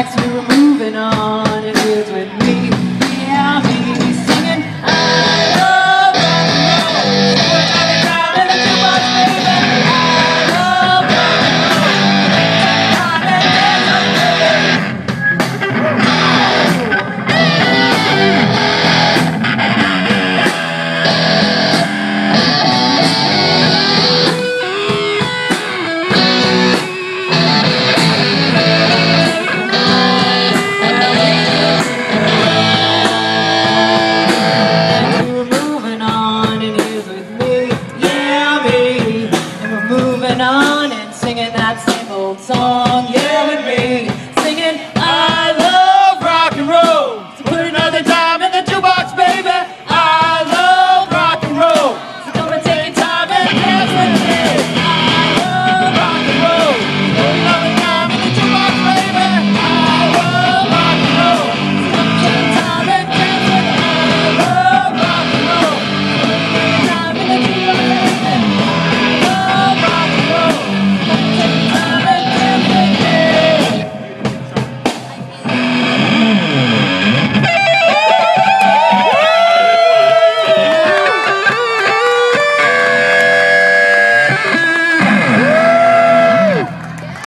tracks we were moving on, it feels with me, yeah, me.